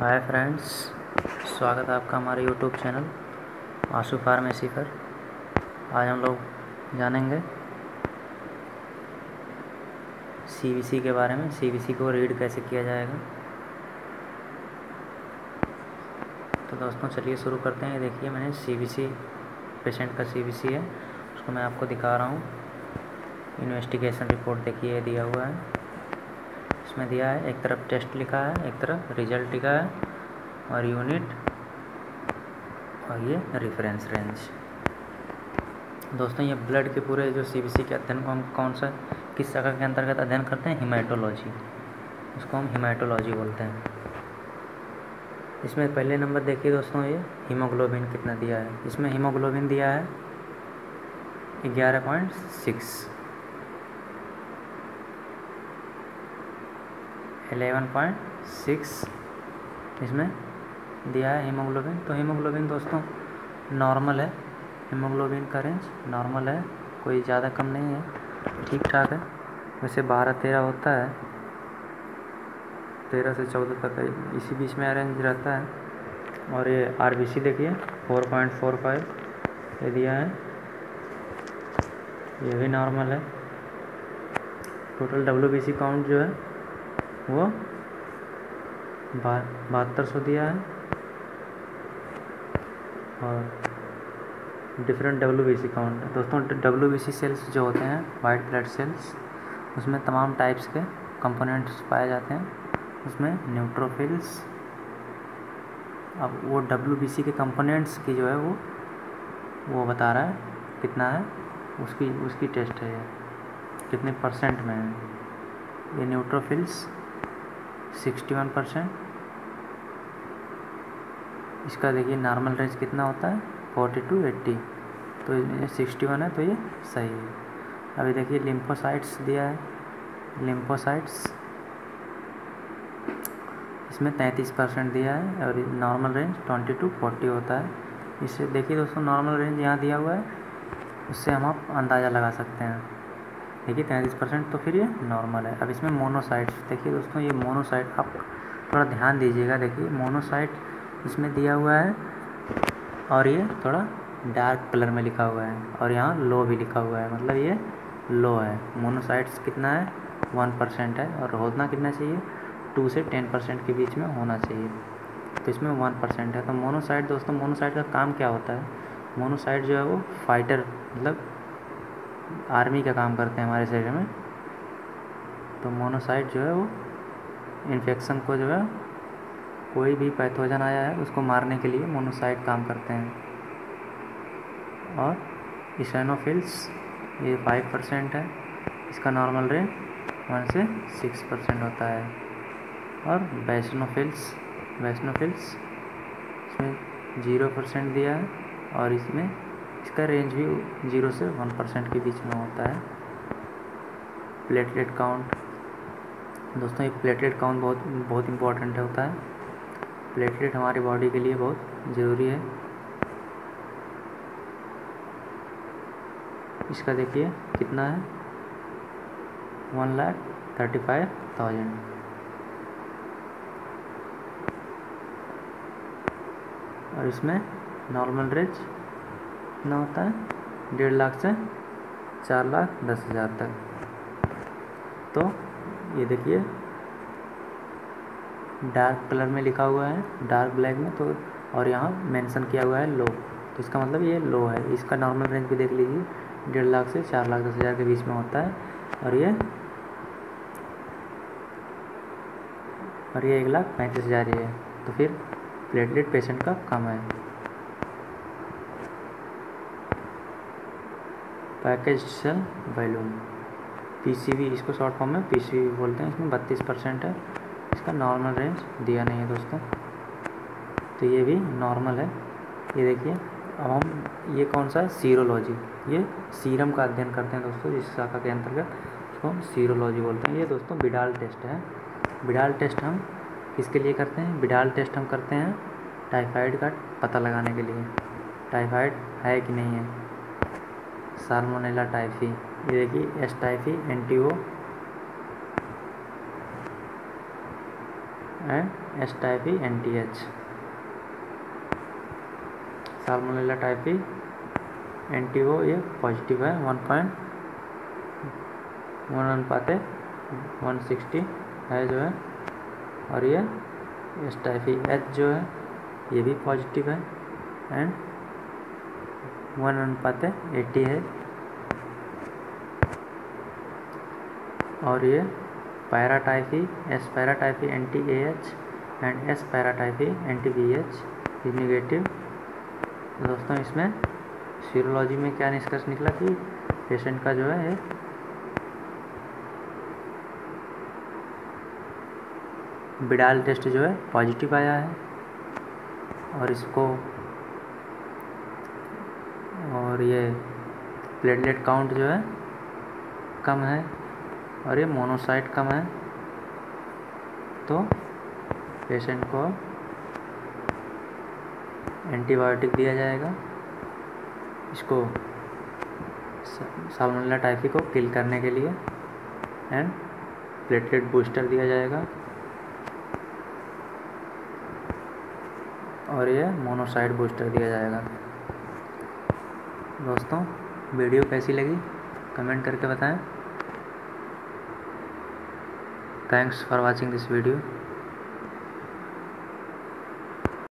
Hi friends स्वागत है आपका हमारे यूट्यूब चैनल आशु फार्मेसी पर आज हम लोग जानेंगे सीवीसी के बारे में सीवीसी को रीड कैसे किया जाएगा। तो दोस्तों, चलिए शुरू करते हैं। देखिए, मैंने सीवीसी पेशेंट का सीवीसी है, उसको मैं आपको दिखा रहा हूँ। इन्वेस्टिगेशन रिपोर्ट देखिए दिया हुआ है। इसमें दिया है। एक तरफ़ टेस्ट लिखा है, एक तरफ़ रिज़ल्ट लिखा है और यूनिट और ये रेफरेंस रेंज दोस्तों, ये ब्लड के पूरे जो सीबीसी के अध्ययन को हम कौन सा, किस शाखा के अंतर्गत अध्ययन करते हैं? हिमाटोलॉजी उसको हम हिमाटोलॉजी बोलते हैं। इसमें पहले नंबर देखिए दोस्तों, ये हीमोग्लोबिन कितना दिया है। इसमें हीमोग्लोबिन दिया है ग्यारह point six eleven point six इसमें दिया है हीमोग्लोबिन। तो हीमोग्लोबिन दोस्तों, नॉर्मल है। हीमोग्लोबिन का रेंज नॉर्मल है, कोई ज़्यादा कम नहीं है ठीक ठाक है। वैसे बारह तेरह होता है, तेरह से चौदह तक इसी बीच में अरेंज रहता है। और ये आर बी सी देखिए फोर पॉइंट फोर फाइव ये दिया है। ये भी नॉर्मल है। Total W B C count जो है वो बहत्तर सौ दिया है। और different W B C count दोस्तों डब्ल्यू बी सी सेल्स जो होते हैं वाइट ब्लड सेल्स उसमें तमाम टाइप्स के कंपोनेंट्स पाए जाते हैं। उसमें न्यूट्रोफिल्स अब वो डब्ल्यू बी सी के कंपोनेंट्स की जो है वो वो बता रहा है कितना है। उसकी उसकी टेस्ट है कितने परसेंट में है? ये न्यूट्रोफिल्स सिक्सटी वन परसेंट। इसका देखिए नॉर्मल रेंज कितना होता है? Forty to eighty. तो ये सिक्सटी वन है तो ये सही है। अभी देखिए लिम्फोसाइट्स दिया है। लिम्फोसाइट्स, इसमें तैंतीस परसेंट दिया है और normal range twenty to forty होता है। इससे देखिए दोस्तों, नॉर्मल रेंज यहाँ दिया हुआ है, उससे हम आप अंदाज़ा लगा सकते हैं। देखिए तैंतीस परसेंट तो फिर ये नॉर्मल है। अब इसमें मोनोसाइट्स देखिए दोस्तों, ये मोनोसाइट आप थोड़ा ध्यान दीजिएगा। देखिए मोनोसाइट इसमें दिया हुआ है और ये थोड़ा डार्क कलर में लिखा हुआ है और यहाँ लो भी लिखा हुआ है। मतलब ये लो है। मोनोसाइट्स कितना है? वन परसेंट है और होना कितना चाहिए? टू से टेन परसेंट के बीच में होना चाहिए। तो इसमें वन परसेंट है। तो मोनोसाइट दोस्तों मोनोसाइट का काम क्या होता है? मोनोसाइट जो है वो फाइटर मतलब आर्मी का काम करते हैं हमारे शरीर में तो मोनोसाइट जो है वो इन्फेक्शन को जो है, कोई भी पैथोजन आया है, उसको मारने के लिए मोनोसाइट काम करते हैं। और इसेनोफिल्स ये फाइव परसेंट है, इसका नॉर्मल रेट वन से सिक्स परसेंट होता है। और वैष्णोफिल्स वैष्णोफिल्स इसमें ज़ीरो परसेंट दिया है, और इसमें इसका रेंज भी ज़ीरो से वन परसेंट के बीच में होता है। प्लेटलेट काउंट दोस्तों, ये प्लेटलेट काउंट बहुत बहुत इम्पोर्टेंट होता है। प्लेटलेट हमारी बॉडी के लिए बहुत ज़रूरी है। इसका देखिए, कितना है? One lakh thirty five thousand और इसमें नॉर्मल रेंज कितना होता है डेढ़ लाख से चार लाख दस हज़ार तक। तो ये देखिए, डार्क कलर में लिखा हुआ है, डार्क ब्लैक में तो और यहाँ मेंशन किया हुआ है लो। तो इसका मतलब ये लो है। इसका नॉर्मल रेंज भी देख लीजिए, डेढ़ लाख से चार लाख दस हज़ार के बीच में होता है। और ये और ये एक लाख पैंतीस हज़ार ही है। तो फिर प्लेटलेट पेशेंट का कम है। पैकेज सेल वैल्यूम पीसीबी इसको शॉर्ट फॉर्म में पीसीबी बोलते हैं, इसमें बत्तीस परसेंट है। इसका नॉर्मल रेंज दिया नहीं है दोस्तों। तो ये भी नॉर्मल है। ये देखिए, अब हम, ये कौन सा है? सीरोलॉजी ये सीरम का अध्ययन करते हैं दोस्तों इस शाखा के अंतर्गत इसको हम सीरोलॉजी बोलते हैं। ये दोस्तों बिडाल टेस्ट है। बिडाल टेस्ट हम किसके लिए करते हैं? बिडाल टेस्ट हम करते हैं टाइफाइड का पता लगाने के लिए। टाइफाइड है कि नहीं है? साल्मोनेला टाइफी ये देखिए S typhi O and S typhi N T H salmonella typhi N T O ये पॉजिटिव है वन पॉइंट वन अनुपाते वन सिक्सटी है जो है। और ये एस टाइफी एच जो है, ये भी पॉजिटिव है एंड वन अनुपाते एट्टी है। और ये paratyphi, S paratyphi N A H and S paratyphi T B H is negative दोस्तों, इसमें सीरोलॉजी में क्या निष्कर्ष निकला कि पेशेंट का जो है बिडाल टेस्ट जो है पॉजिटिव आया है। और इसको और ये प्लेटलेट काउंट जो है कम है और ये मोनोसाइट कम है। तो पेशेंट को एंटीबायोटिक दिया जाएगा। इसको सालमोनेला टाइफी को किल करने के लिए एंड प्लेटलेट बूस्टर दिया जाएगा। और ये मोनोसाइड बूस्टर दिया जाएगा। दोस्तों वीडियो कैसी लगी? कमेंट करके बताएँ। Thanks for watching this video